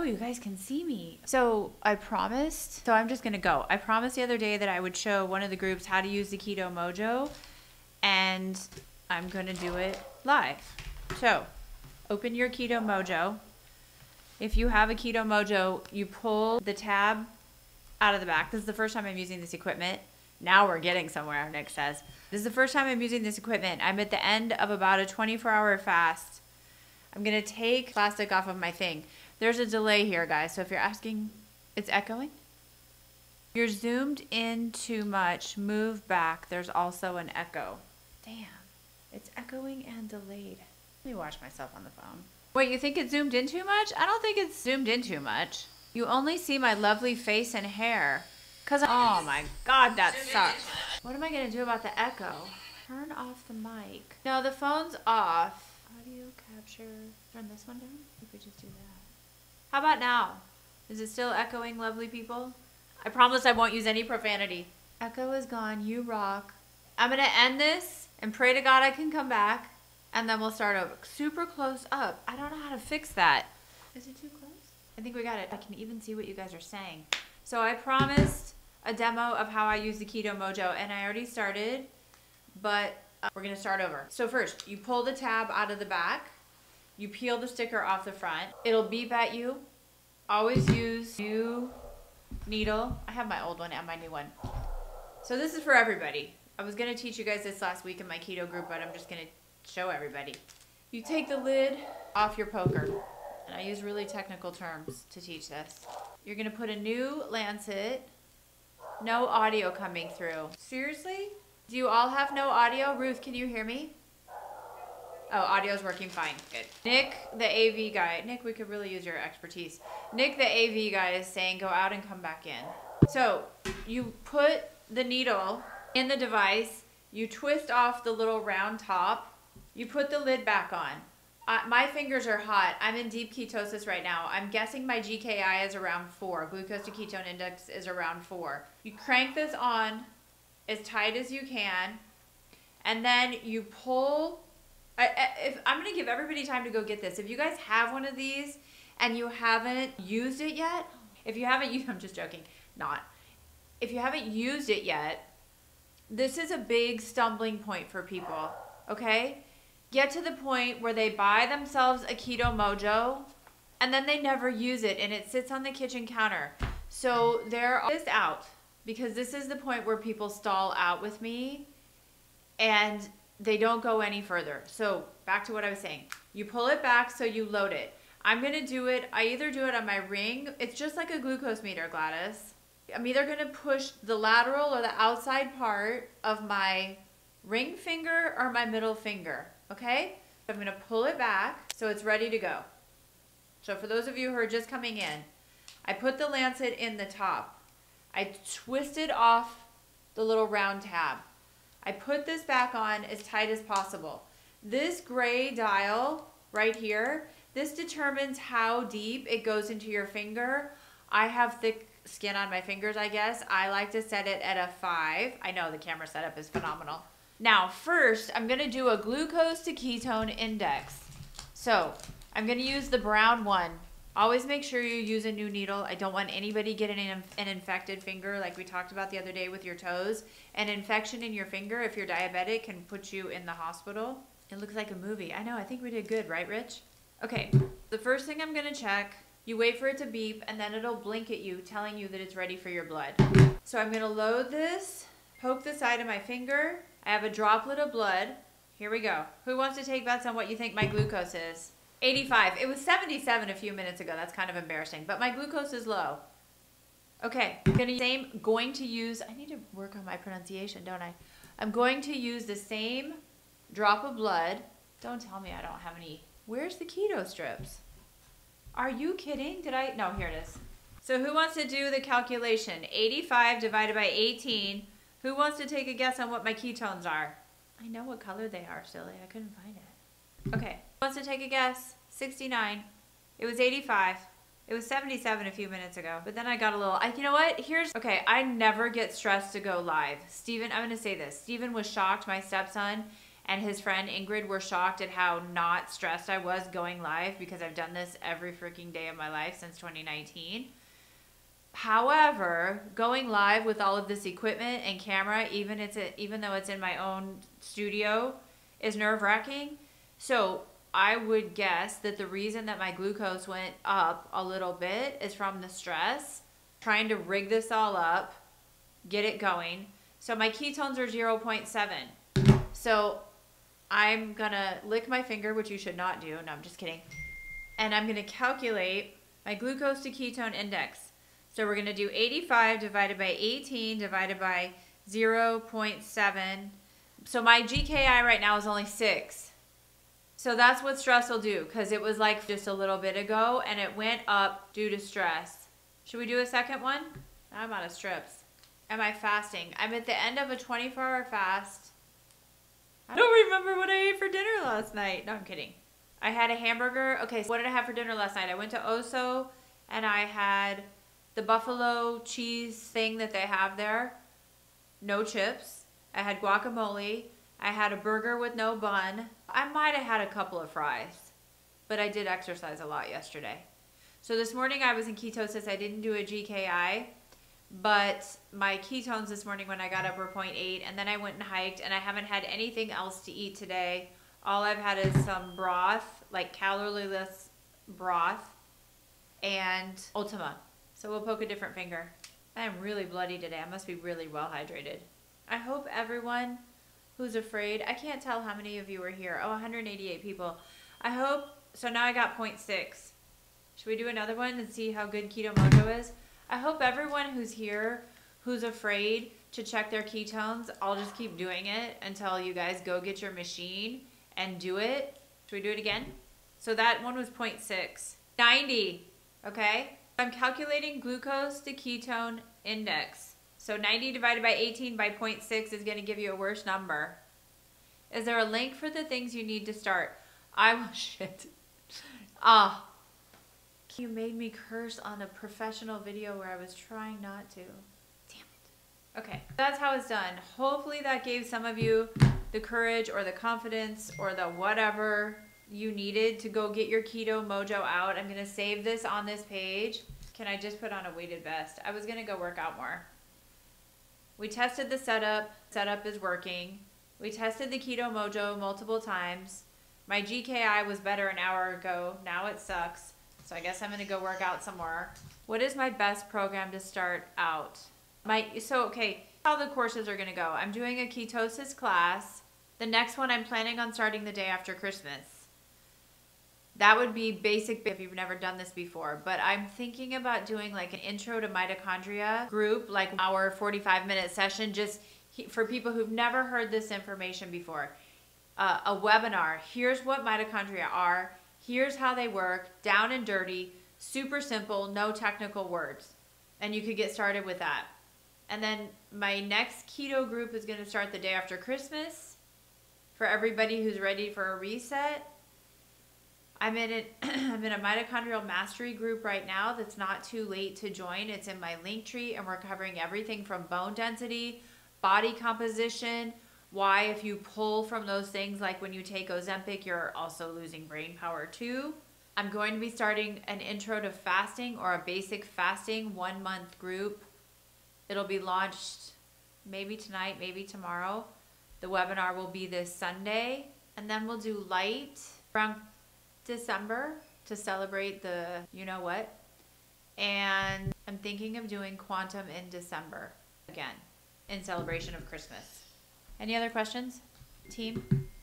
Oh, you guys can see me. So I promised, so I'm just gonna go. I promised the other day that I would show one of the groups how to use the Keto Mojo, and I'm gonna do it live. So open your Keto Mojo. If you have a Keto Mojo, you pull the tab out of the back. This is the first time I'm using this equipment. Now we're getting somewhere, Nick says. This is the first time I'm using this equipment. I'm at the end of about a 24 hour fast. I'm gonna take plastic off of my thing. There's a delay here, guys. So if you're asking, it's echoing. You're zoomed in too much. Move back. There's also an echo. Damn, it's echoing and delayed. Let me watch myself on the phone. Wait, you think it's zoomed in too much? I don't think it's zoomed in too much. You only see my lovely face and hair. Cause oh my god, that sucks. What am I gonna do about the echo? Turn off the mic. No, the phone's off. Audio capture. Turn this one down. We could just do that. How about now? Is it still echoing, lovely people? I promise I won't use any profanity. Echo is gone. You rock. I'm going to end this and pray to God I can come back. And then we'll start over. Super close up. I don't know how to fix that. Is it too close? I think we got it. I can even see what you guys are saying. So I promised a demo of how I use the Keto Mojo. And I already started. But uh, we're going to start over. So first, you pull the tab out of the back you peel the sticker off the front. It'll beep at you. Always use new needle. I have my old one and my new one. So this is for everybody. I was going to teach you guys this last week in my keto group, but I'm just going to show everybody. You take the lid off your poker. And I use really technical terms to teach this. You're going to put a new lancet. No audio coming through. Seriously? Do you all have no audio? Ruth, can you hear me? Oh, audio's working fine. Good. Nick, the AV guy. Nick, we could really use your expertise. Nick, the AV guy, is saying go out and come back in. So you put the needle in the device. You twist off the little round top. You put the lid back on. Uh, my fingers are hot. I'm in deep ketosis right now. I'm guessing my GKI is around four. Glucose to ketone index is around four. You crank this on as tight as you can, and then you pull I, if I'm gonna give everybody time to go get this. If you guys have one of these and you haven't used it yet, if you haven't used, I'm just joking, not. If you haven't used it yet, this is a big stumbling point for people. Okay, get to the point where they buy themselves a keto mojo, and then they never use it, and it sits on the kitchen counter. So there is out because this is the point where people stall out with me, and they don't go any further. So back to what I was saying. You pull it back so you load it. I'm going to do it. I either do it on my ring. It's just like a glucose meter, Gladys. I'm either going to push the lateral or the outside part of my ring finger or my middle finger. Okay? I'm going to pull it back so it's ready to go. So for those of you who are just coming in, I put the lancet in the top. I twisted off the little round tab. I put this back on as tight as possible. This gray dial right here, this determines how deep it goes into your finger. I have thick skin on my fingers, I guess. I like to set it at a five. I know the camera setup is phenomenal. Now, first, I'm gonna do a glucose to ketone index. So, I'm gonna use the brown one Always make sure you use a new needle. I don't want anybody getting an, an infected finger like we talked about the other day with your toes. An infection in your finger, if you're diabetic, can put you in the hospital. It looks like a movie. I know, I think we did good, right, Rich? Okay, the first thing I'm gonna check, you wait for it to beep, and then it'll blink at you, telling you that it's ready for your blood. So I'm gonna load this, poke the side of my finger. I have a droplet of blood. Here we go. Who wants to take bets on what you think my glucose is? 85. It was 77 a few minutes ago. That's kind of embarrassing. But my glucose is low. Okay, gonna same going to use I need to work on my pronunciation, don't I? I'm going to use the same drop of blood. Don't tell me I don't have any. Where's the keto strips? Are you kidding? Did I no, here it is. So who wants to do the calculation? 85 divided by 18. Who wants to take a guess on what my ketones are? I know what color they are, silly. I couldn't find it. Okay. Wants to take a guess? 69. It was 85. It was 77 a few minutes ago, but then I got a little, I, you know what? Here's, okay, I never get stressed to go live. Steven, I'm going to say this. Steven was shocked, my stepson, and his friend Ingrid were shocked at how not stressed I was going live because I've done this every freaking day of my life since 2019. However, going live with all of this equipment and camera, even it's a, even though it's in my own studio, is nerve wracking. So I would guess that the reason that my glucose went up a little bit is from the stress, trying to rig this all up, get it going. So my ketones are 0.7. So I'm gonna lick my finger, which you should not do. No, I'm just kidding. And I'm gonna calculate my glucose to ketone index. So we're gonna do 85 divided by 18 divided by 0.7. So my GKI right now is only six. So that's what stress will do because it was like just a little bit ago and it went up due to stress. Should we do a second one? I'm out of strips. Am I fasting? I'm at the end of a 24 hour fast. I don't remember what I ate for dinner last night. No, I'm kidding. I had a hamburger. Okay, so what did I have for dinner last night? I went to Oso and I had the buffalo cheese thing that they have there. No chips. I had guacamole. I had a burger with no bun. I might have had a couple of fries, but I did exercise a lot yesterday. So this morning I was in ketosis. I didn't do a GKI, but my ketones this morning when I got up were 0.8, and then I went and hiked, and I haven't had anything else to eat today. All I've had is some broth, like calorie-less broth, and Ultima. So we'll poke a different finger. I am really bloody today. I must be really well hydrated. I hope everyone who's afraid, I can't tell how many of you are here. Oh, 188 people. I hope, so now I got 0.6. Should we do another one and see how good Keto Mojo is? I hope everyone who's here who's afraid to check their ketones, I'll just keep doing it until you guys go get your machine and do it. Should we do it again? So that one was 0.6. 90, okay? I'm calculating glucose to ketone index. So 90 divided by 18 by 0.6 is going to give you a worse number. Is there a link for the things you need to start? I will shit. Ah. You made me curse on a professional video where I was trying not to. Damn it. Okay, that's how it's done. Hopefully that gave some of you the courage or the confidence or the whatever you needed to go get your keto mojo out. I'm going to save this on this page. Can I just put on a weighted vest? I was going to go work out more. We tested the setup. Setup is working. We tested the keto mojo multiple times. My GKI was better an hour ago. Now it sucks. So I guess I'm going to go work out some more. What is my best program to start out? My so okay, how the courses are going to go. I'm doing a ketosis class. The next one I'm planning on starting the day after Christmas. That would be basic if you've never done this before. But I'm thinking about doing like an intro to mitochondria group, like our 45 minute session, just for people who've never heard this information before. Uh, a webinar. Here's what mitochondria are. Here's how they work. Down and dirty. Super simple. No technical words. And you could get started with that. And then my next keto group is going to start the day after Christmas for everybody who's ready for a reset I'm in it. I'm in a mitochondrial mastery group right now. That's not too late to join. It's in my link tree, and we're covering everything from bone density, body composition, why if you pull from those things, like when you take Ozempic, you're also losing brain power too. I'm going to be starting an intro to fasting or a basic fasting one month group. It'll be launched maybe tonight, maybe tomorrow. The webinar will be this Sunday, and then we'll do light around December to celebrate the you know what. And I'm thinking of doing quantum in December again in celebration of Christmas. Any other questions, team?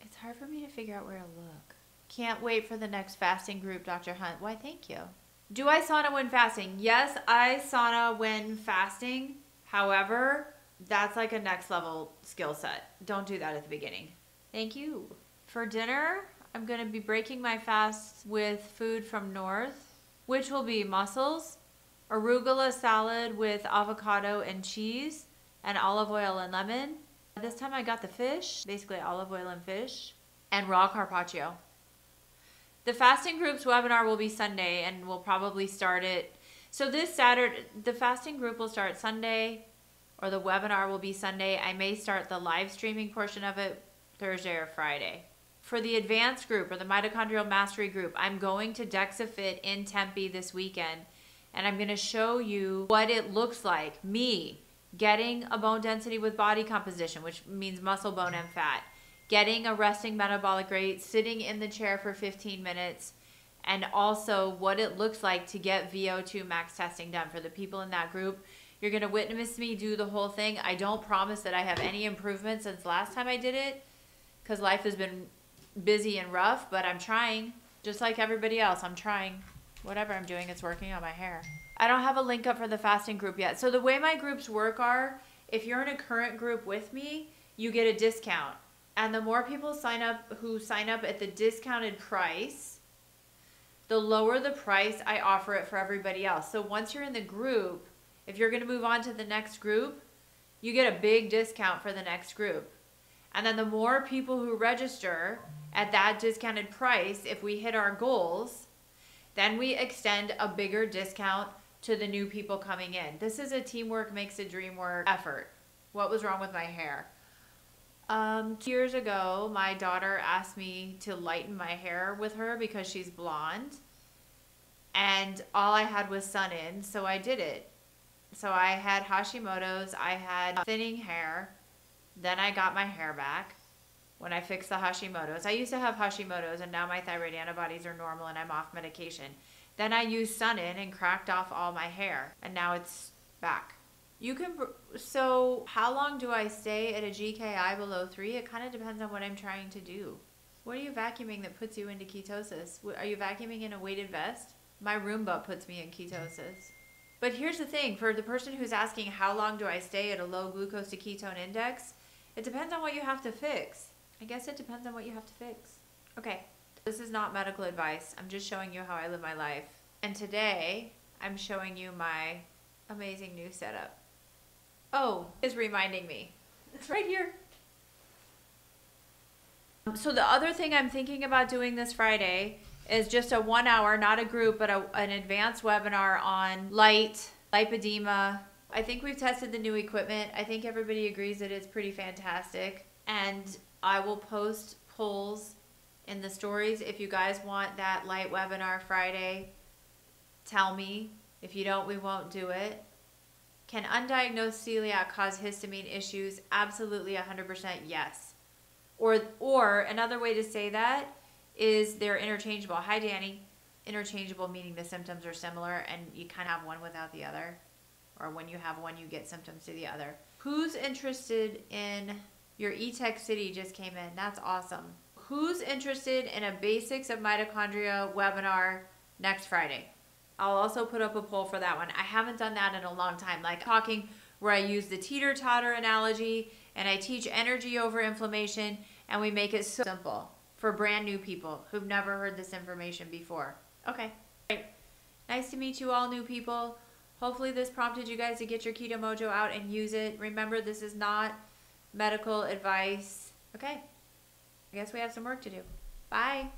It's hard for me to figure out where to look. Can't wait for the next fasting group, Dr. Hunt. Why, thank you. Do I sauna when fasting? Yes, I sauna when fasting. However, that's like a next level skill set. Don't do that at the beginning. Thank you. For dinner, I'm going to be breaking my fast with food from North, which will be mussels, arugula salad with avocado and cheese, and olive oil and lemon. This time I got the fish, basically olive oil and fish, and raw carpaccio. The fasting groups webinar will be Sunday and we'll probably start it. So this Saturday, the fasting group will start Sunday or the webinar will be Sunday. I may start the live streaming portion of it Thursday or Friday. For the advanced group or the mitochondrial mastery group, I'm going to DexaFit in Tempe this weekend and I'm going to show you what it looks like me getting a bone density with body composition, which means muscle, bone, and fat, getting a resting metabolic rate, sitting in the chair for 15 minutes, and also what it looks like to get VO2 max testing done for the people in that group. You're going to witness me do the whole thing. I don't promise that I have any improvement since last time I did it because life has been busy and rough, but I'm trying. Just like everybody else, I'm trying. Whatever I'm doing, it's working on my hair. I don't have a link up for the fasting group yet. So the way my groups work are if you're in a current group with me, you get a discount. And the more people sign up who sign up at the discounted price, the lower the price I offer it for everybody else. So once you're in the group, if you're going to move on to the next group, you get a big discount for the next group. And then the more people who register at that discounted price, if we hit our goals, then we extend a bigger discount to the new people coming in. This is a teamwork makes a dream work effort. What was wrong with my hair? Um, two years ago, my daughter asked me to lighten my hair with her because she's blonde. And all I had was sun in, so I did it. So I had Hashimoto's, I had thinning hair. Then I got my hair back when I fixed the Hashimoto's. I used to have Hashimoto's and now my thyroid antibodies are normal and I'm off medication. Then I used Sun In and cracked off all my hair and now it's back. You can, so how long do I stay at a GKI below three? It kind of depends on what I'm trying to do. What are you vacuuming that puts you into ketosis? Are you vacuuming in a weighted vest? My Roomba puts me in ketosis. But here's the thing for the person who's asking, how long do I stay at a low glucose to ketone index? It depends on what you have to fix. I guess it depends on what you have to fix. Okay, this is not medical advice. I'm just showing you how I live my life. And today, I'm showing you my amazing new setup. Oh, is reminding me. It's right here. Um, so the other thing I'm thinking about doing this Friday is just a one hour, not a group, but a, an advanced webinar on light, lipedema. I think we've tested the new equipment. I think everybody agrees that it's pretty fantastic. And I will post polls in the stories. If you guys want that light webinar Friday, tell me. If you don't, we won't do it. Can undiagnosed celiac cause histamine issues? Absolutely 100% yes. Or, or another way to say that is they're interchangeable. Hi, Danny. Interchangeable meaning the symptoms are similar and you of have one without the other. Or when you have one, you get symptoms to the other. Who's interested in your eTech City just came in? That's awesome. Who's interested in a basics of mitochondria webinar next Friday? I'll also put up a poll for that one. I haven't done that in a long time. Like talking where I use the teeter totter analogy and I teach energy over inflammation and we make it so simple for brand new people who've never heard this information before. Okay, great. Nice to meet you all new people. Hopefully this prompted you guys to get your Keto Mojo out and use it. Remember, this is not medical advice. Okay, I guess we have some work to do. Bye.